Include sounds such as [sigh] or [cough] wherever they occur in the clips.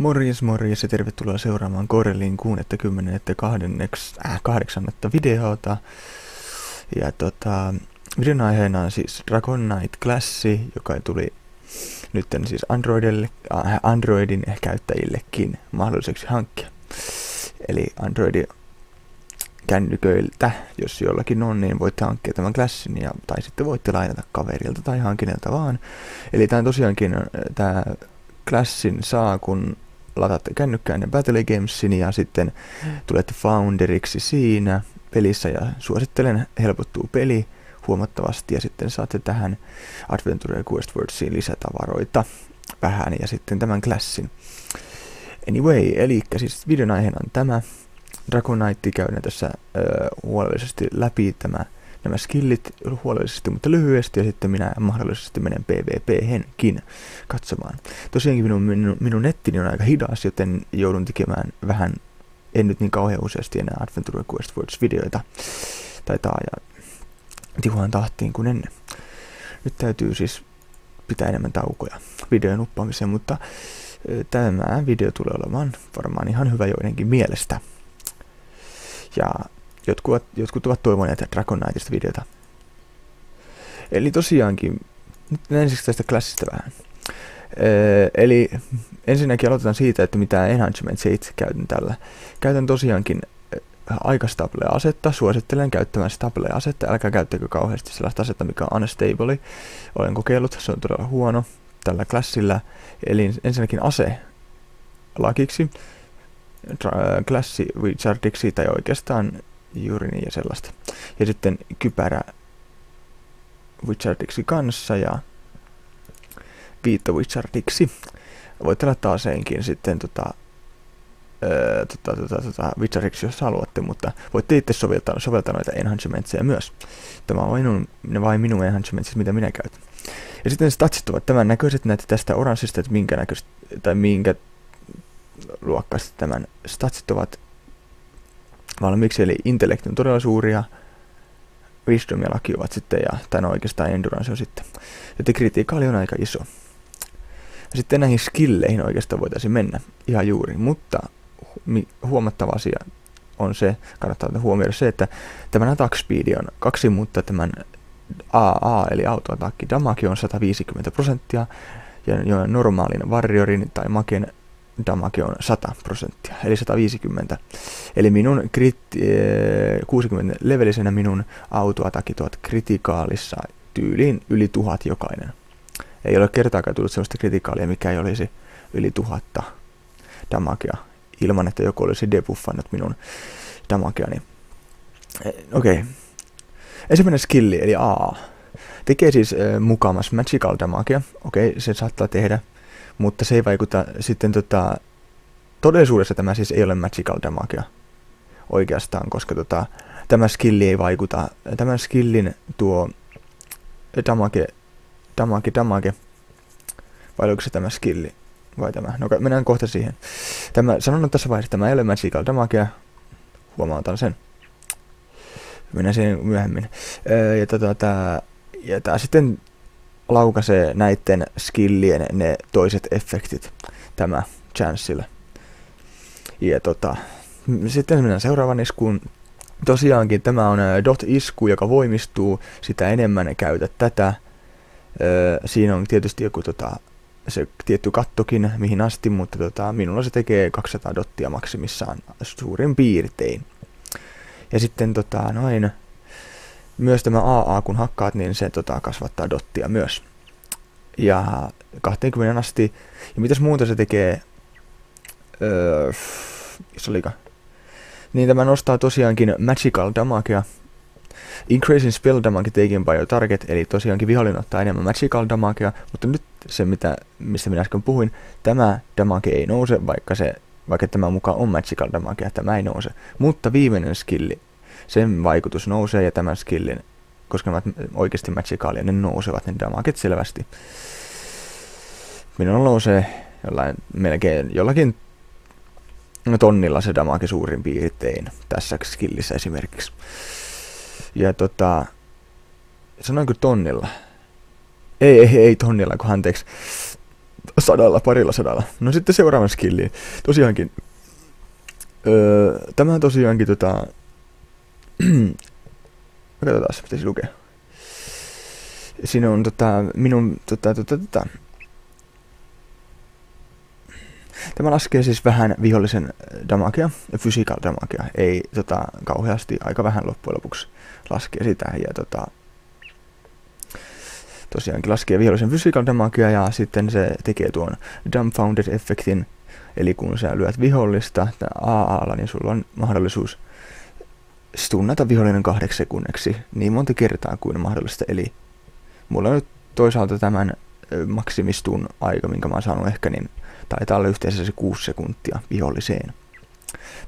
Morjes morjes ja tervetuloa seuraamaan Korelin 62. Äh, kahdeksannetta videota. Ja tota, videon aiheena on siis Dragon Knight Classi, joka tuli nyt siis Androidille, äh, Androidin käyttäjillekin mahdolliseksi hankkia. Eli Androidin kännyköiltä, jos jollakin on, niin voitte hankkia tämän klassin, ja, tai sitten voitte lainata kaverilta tai hankineelta vaan. Eli tämä tosiaankin, tämä klassin saa, kun lataatte kännykkään ja Battle Gamesin ja sitten tulette founderiksi siinä pelissä ja suosittelen, helpottuu peli huomattavasti ja sitten saatte tähän Adventure Quest Wordsiin lisätavaroita vähän ja sitten tämän klassin. Anyway, eli siis videon aiheena on tämä. Dragon Knight käydään tässä ö, huolellisesti läpi tämä nämä skillit huolellisesti, mutta lyhyesti, ja sitten minä mahdollisesti menen PvP-henkin katsomaan. Tosiaankin minun, minun, minun nettini on aika hidas, joten joudun tekemään vähän, en nyt niin kauhean useasti enää Adventure Quest Words-videoita, taitaa ja tihuaan tahtiin kuin ennen. Nyt täytyy siis pitää enemmän taukoja videon uppaamiseen, mutta tämä video tulee olemaan varmaan ihan hyvä joidenkin mielestä. Ja jotkut, jotkut ovat toivoneet Dragon Knightista videota. Eli tosiaankin, nyt ensiksi tästä klassista vähän. Öö, eli ensinnäkin aloitetaan siitä, että mitä enhancements itse käytän tällä. Käytän tosiaankin aika stable-asetta, suosittelen käyttämään stable-asetta, älkää käyttäkö kauheasti sellaista asetta, mikä on unstable. Olen kokeillut, se on todella huono tällä klassilla. Eli ensinnäkin ase lakiksi, klassi wizardiksi tai oikeastaan juuri niin ja sellaista. Ja sitten kypärä Wizardiksi kanssa ja viitto Wizardiksi. Voitte laittaa aseenkin sitten tota, öö, tota, tota, tota, Wizardiksi, jos haluatte, mutta voitte itse soveltaa, soveltaa noita enhancementseja myös. Tämä on minun, vain minun enhancementsit, mitä minä käytän. Ja sitten statsit ovat tämän näköiset, näette tästä oranssista, että minkä näköistä, tai minkä luokkaista tämän statsit ovat valmiiksi, eli intellekti on todella suuria, wisdom ja laki ovat sitten, ja, tai no oikeastaan endurance on sitten. Joten kritiikaali on aika iso. Ja sitten näihin skilleihin oikeastaan voitaisiin mennä ihan juuri, mutta huomattava asia on se, kannattaa huomioida se, että tämän attack speed on kaksi, mutta tämän AA eli autoatakki damage on 150 prosenttia, ja normaalin warriorin tai maken damage on 100 prosenttia, eli 150. Eli minun krit, 60 levelisenä minun autoatakit ovat kritikaalissa tyyliin yli tuhat jokainen. Ei ole kertaakaan tullut sellaista kritikaalia, mikä ei olisi yli tuhatta damagea, ilman että joku olisi debuffannut minun damageani. Eh, okei. Okay. Ensimmäinen skilli, eli A. Tekee siis äh, mukamas magical damagea. Okei, okay, se saattaa tehdä mutta se ei vaikuta sitten tota, todellisuudessa tämä siis ei ole magical damagea oikeastaan, koska tota, tämä skilli ei vaikuta, tämän skillin tuo damage, damage, damage, vai onko se tämä skilli, vai tämä, no mennään kohta siihen. Tämä, sanon tässä vaiheessa, tämä ei ole magical damagea, huomautan sen. Mennään siihen myöhemmin. Ja, tota, tää, ja tää sitten laukaisee näiden skillien ne toiset efektit tämä chanceille. Ja tota, sitten mennään seuraavan iskuun. Tosiaankin tämä on dot-isku, joka voimistuu, sitä enemmän käytä tätä. siinä on tietysti joku tota, se tietty kattokin, mihin asti, mutta tota, minulla se tekee 200 dottia maksimissaan suurin piirtein. Ja sitten tota, noin, myös tämä AA, kun hakkaat, niin se tota, kasvattaa dottia myös. Ja 20 asti. Ja mitäs muuta se tekee? Öö, se olika. Niin tämä nostaa tosiaankin magical damagea. Increasing spell damage taken by your target, eli tosiaankin vihollinen ottaa enemmän magical damagea, mutta nyt se, mitä, mistä minä äsken puhuin, tämä damage ei nouse, vaikka, se, vaikka tämä mukaan on magical damagea, tämä ei nouse. Mutta viimeinen skilli, sen vaikutus nousee ja tämän skillin koska ovat oikeasti magicaalia, ne nousevat ne damaget selvästi. Minulla nousee jollain, melkein jollakin tonnilla se damage suurin piirtein tässä skillissä esimerkiksi. Ja tota, sanoinko tonnilla? Ei, ei, ei tonnilla, kun anteeksi. sadalla, parilla sadalla. No sitten seuraavan skilliin. Tosiaankin, öö, tämä tosiaankin tota... [clears throat] Katsotaan, pitäisi lukea. Siinä on tota, minun tota, tota, tota, Tämä laskee siis vähän vihollisen damagea, physical damagea, ei tota, kauheasti, aika vähän loppujen lopuksi laskee sitä. Ja tota, tosiaankin laskee vihollisen physical damagea ja sitten se tekee tuon dumbfounded-efektin, eli kun sä lyöt vihollista AA, niin sulla on mahdollisuus stunnata vihollinen kahdeksi sekunniksi niin monta kertaa kuin mahdollista. Eli mulla on nyt toisaalta tämän maksimistun aika, minkä mä oon saanut ehkä, niin taitaa olla yhteensä se 6 sekuntia viholliseen.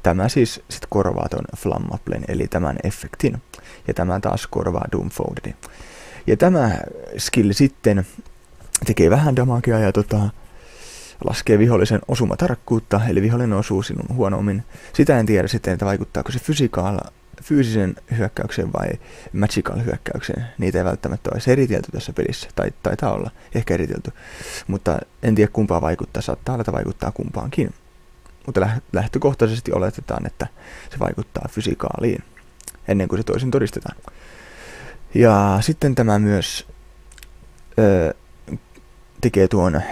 Tämä siis sit korvaa ton Flammaplen, eli tämän efektin, ja tämä taas korvaa Doomfoldedin. Ja tämä skill sitten tekee vähän damagea ja tota, laskee vihollisen osumatarkkuutta, eli vihollinen osuu sinun huonommin. Sitä en tiedä sitten, että vaikuttaako se fysikaalla fyysisen hyökkäyksen vai magical hyökkäyksen. Niitä ei välttämättä ole eritelty tässä pelissä, tai taitaa olla, ehkä eritelty. Mutta en tiedä kumpaa vaikuttaa, saattaa olla, vaikuttaa kumpaankin. Mutta lähtökohtaisesti oletetaan, että se vaikuttaa fysikaaliin, ennen kuin se toisin todistetaan. Ja sitten tämä myös öö, tekee tuon,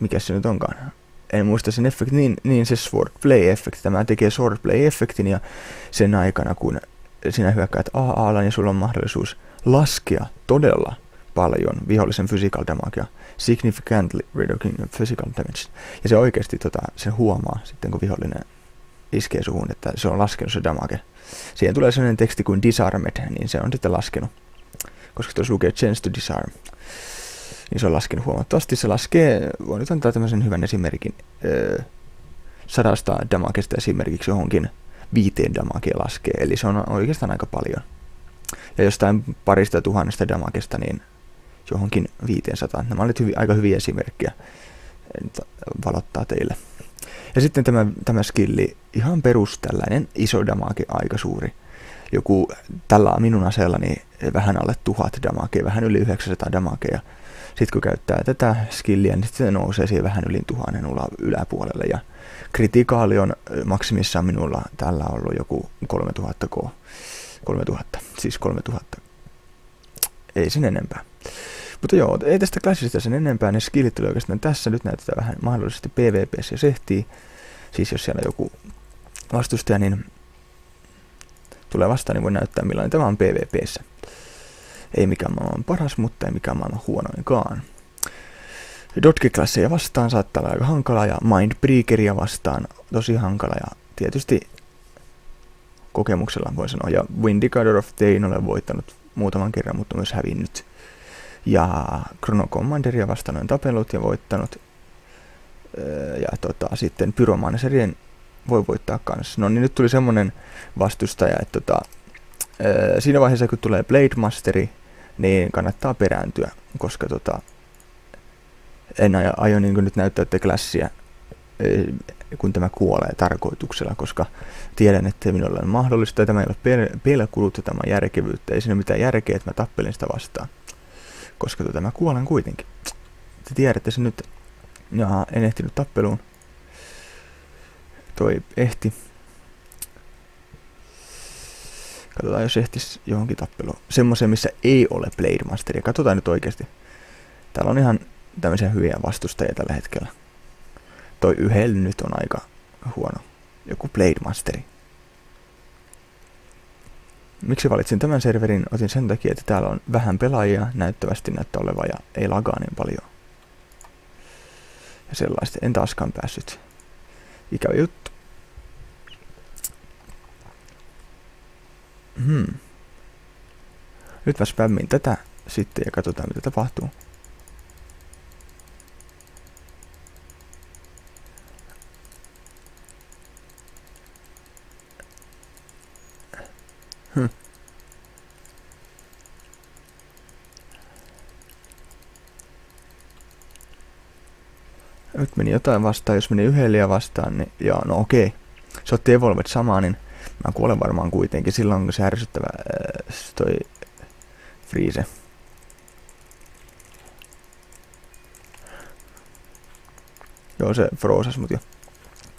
mikä se nyt onkaan, en muista sen efekti, niin, niin se swordplay-efekti. Tämä tekee swordplay-efektin ja sen aikana, kun sinä hyökkäät AA, niin sulla on mahdollisuus laskea todella paljon vihollisen physical damagea, significantly reducing physical damage. Ja se oikeasti tota, se huomaa sitten, kun vihollinen iskee suhun, että se on laskenut se damage. Siihen tulee sellainen teksti kuin disarmed, niin se on sitten laskenut. Koska tuossa lukee chance to disarm niin se on laskenut huomattavasti. Se laskee, voin nyt antaa tämmöisen hyvän esimerkin, öö, sadasta damakesta esimerkiksi johonkin viiteen damakea laskee, eli se on oikeastaan aika paljon. Ja jostain parista tuhannesta damakesta niin johonkin 500. Nämä olivat hyvi, aika hyviä esimerkkejä valottaa teille. Ja sitten tämä, tämä skilli, ihan perus tällainen iso damake, aika suuri. Joku tällä minun aseellani vähän alle tuhat damakea, vähän yli 900 damakea sitten kun käyttää tätä skilliä, niin sitten se nousee siihen vähän yli tuhannen yläpuolelle. Ja kritikaali on maksimissaan minulla tällä ollut joku 3000 k. 3000, siis 3000. Ei sen enempää. Mutta joo, ei tästä klassista sen enempää, ne skillit oli oikeastaan tässä. Nyt näytetään vähän mahdollisesti PvPssä ja sehtii. Siis jos siellä joku vastustaja, niin tulee vastaan, niin voi näyttää millainen tämä on PvPssä. Ei mikään maailman paras, mutta ei mikään maailman huonoinkaan. Dotke-klasseja vastaan saattaa olla aika hankala ja Mindbreakeria vastaan tosi hankala ja tietysti kokemuksella voi sanoa. Ja Vindicator of Tain olen voittanut muutaman kerran, mutta myös hävinnyt. Ja Chrono Commanderia vastaan olen tapellut ja voittanut. Öö, ja tota, sitten Pyromancerien voi voittaa kanssa. No niin nyt tuli semmonen vastustaja, että tota, siinä vaiheessa kun tulee Blade Masteri, niin kannattaa perääntyä, koska tota, en aio, aio niin nyt näyttää klassia, kun tämä kuolee tarkoituksella, koska tiedän, että minulla on mahdollista, tämä ei ole pelkulutta, tämä on järkevyyttä, ei siinä ole mitään järkeä, että mä tappelen sitä vastaan, koska tota, mä kuolen kuitenkin. Te tiedätte se nyt, ja en ehtinyt tappeluun. Toi ehti, Katsotaan, jos ehtis johonkin tappeluun. Semmoiseen, missä ei ole Blade Masteria. Katsotaan nyt oikeasti. Täällä on ihan tämmöisiä hyviä vastustajia tällä hetkellä. Toi yhden nyt on aika huono. Joku Blade Masteri. Miksi valitsin tämän serverin? Otin sen takia, että täällä on vähän pelaajia, näyttävästi näyttää olevan ja ei lagaa niin paljon. Ja sellaista. En taaskaan päässyt. Ikävä juttu. Hmm. Nyt mä spämmin tätä sitten ja katsotaan mitä tapahtuu. Hmm. Nyt meni jotain vastaan, jos meni yhden vastaan, niin joo, no okei. Se otti Evolvet samaa, niin Mä kuolen varmaan kuitenkin silloin, kun se ärsyttävä äh, toi Freeze. Joo, se froosas mut jo.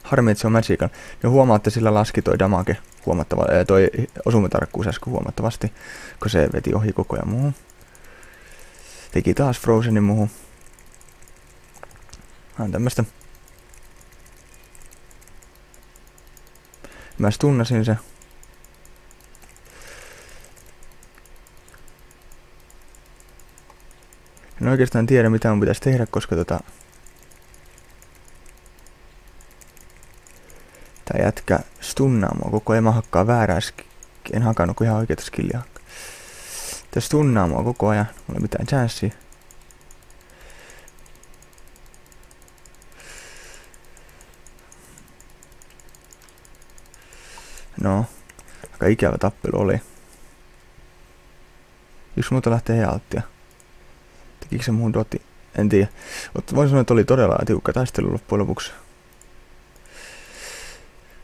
Harmi, että se on Magical. Ja huomaatte, sillä laski toi damage huomattava, ää, toi osumatarkkuus äsken huomattavasti, kun se veti ohi koko ajan muuhun. Teki taas Frozenin muuhun. On tämmöstä. Mä stunnasin se. En oikeastaan tiedä mitä mun pitäisi tehdä, koska tota... Tää jätkä stunnaa mua koko ajan. Mä hakkaa väärää En hakannut kuin ihan oikeeta skillia. Tää stunnaa mua koko ajan. Mulla ei mitään chanssiä. No, aika ikävä tappelu oli. Yksi muuta lähtee healttia. Tekikö se muun doti? En tiedä. Mutta voin sanoa, että oli todella tiukka taistelu loppujen lopuksi.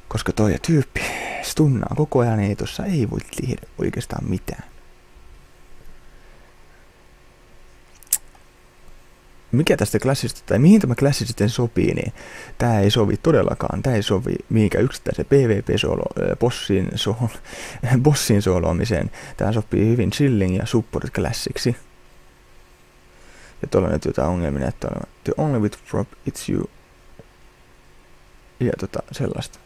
Koska toi tyyppi stunnaa koko ajan, niin tuossa ei voi tehdä oikeastaan mitään. Mikä tästä klassista, tai mihin tämä klassi sitten sopii, niin tämä ei sovi todellakaan. Tämä ei sovi mihinkään yksittäiseen PvP-solo, bossin, solo, [laughs] bossin soloamiseen. Tämä sopii hyvin chilling ja support klassiksi. Ja tuolla nyt jotain ongelmia, että on the only with prop it's you. Ja tota, sellaista.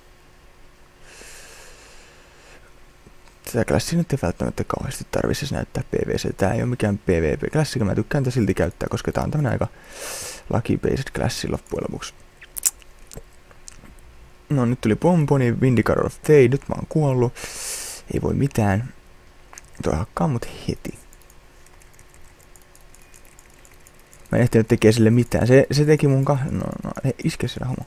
Tätä klassia nyt ei välttämättä kauheasti tarvitsisi näyttää PVC. Tää ei ole mikään PvP-klassi, mä tykkään tätä silti käyttää, koska tää on tämmönen aika lucky-based klassi loppujen lopuksi. No nyt tuli pomponi, Vindicator of Day, nyt mä oon kuollut. Ei voi mitään. Toi hakkaa mut heti. Mä en ehtinyt tekee sille mitään. Se, se teki mun kah... No, no, iske sillä homo.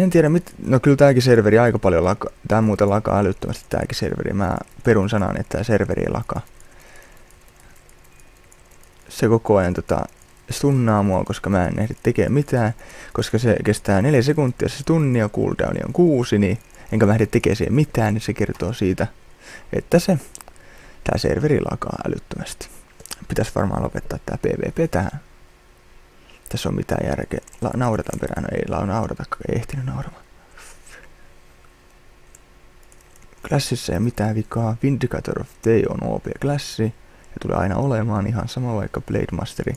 En tiedä, mit... no kyllä tääkin serveri aika paljon laka... Tää muuten lakaa älyttömästi tääkin serveri. Mä perun sanan, että tää serveri lakaa. Se koko ajan tota, stunnaa mua, koska mä en ehdi tekemään mitään. Koska se kestää neljä sekuntia, se tunnia, cooldown on kuusi, niin enkä mä ehdi tekemään siihen mitään, niin se kertoo siitä, että se, tää serveri lakaa älyttömästi. Pitäisi varmaan lopettaa tää PvP tähän tässä on mitään järkeä. La- nauretaan perään. No ei la- naurata, ei ehtinyt nauramaan. Klassissa ei ole mitään vikaa. Vindicator of Day on OP-klassi. Ja tulee aina olemaan ihan sama, vaikka Blade Masteri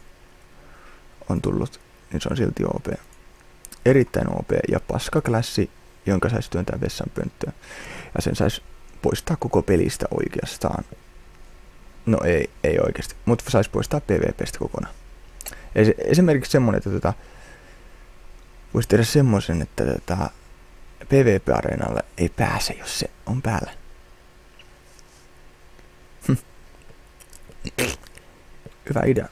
on tullut, niin se on silti OP. Erittäin OP ja paska-klassi, jonka saisi työntää vessan pönttöön. Ja sen saisi poistaa koko pelistä oikeastaan. No ei, ei oikeasti, mutta saisi poistaa PvPstä kokonaan. Esimerkiksi semmonen, että tota, voisi tehdä semmoisen, että tota, PvP-areenalle ei pääse, jos se on päällä. Hm. Hyvä idea.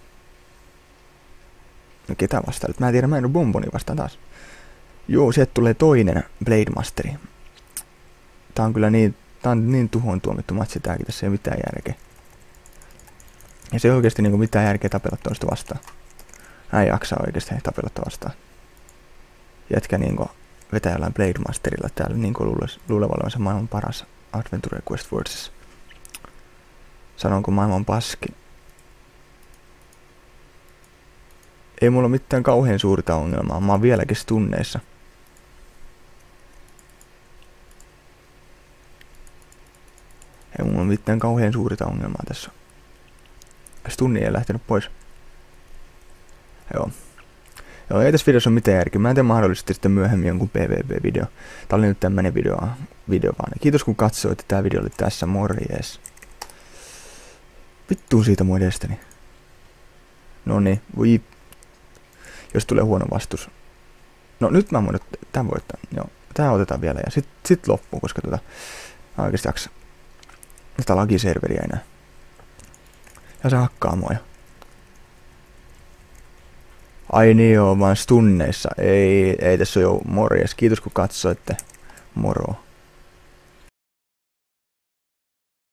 No ketä vastaan? Mä en tiedä, mä en ole Bomboni vastaan taas. Joo, sieltä tulee toinen Blade Masteri. Tää on kyllä niin, tää on niin tuhoon tuomittu matsi tääkin, tässä ei ole mitään järkeä. Ja se ei oikeesti niinku mitään järkeä tapella toista vastaan. Hän jaksa oikeasti tapella vastaan. Jätkä niinku vetää jollain Blade Masterilla täällä niinku luuleva olevansa maailman paras Adventure Quest Wordsissa. Sanonko maailman paski? Ei mulla mitään kauhean suurta ongelmaa, mä oon vieläkin tunneissa. Ei mulla mitään kauhean suurta ongelmaa tässä. Stunni ei lähtenyt pois. Joo. Joo, ei tässä videossa ole mitään järkeä. Mä en tee mahdollisesti sitten myöhemmin jonkun PvP-video. Tää oli nyt tämmönen video, video vaan. Kiitos kun katsoit. Tää video oli tässä. Morjes. Vittu siitä mun edestäni. No niin, voi. Jos tulee huono vastus. No nyt mä voin tämän voittaa. Joo, tää otetaan vielä ja sit, sit loppuu, koska tota... Oikeesti jaksa. Tätä lagiserveriä enää. Ja se hakkaa mua jo. Ai niin joo, vaan tunneissa. Ei, ei tässä ole jo morjes. Kiitos kun katsoitte. Moro.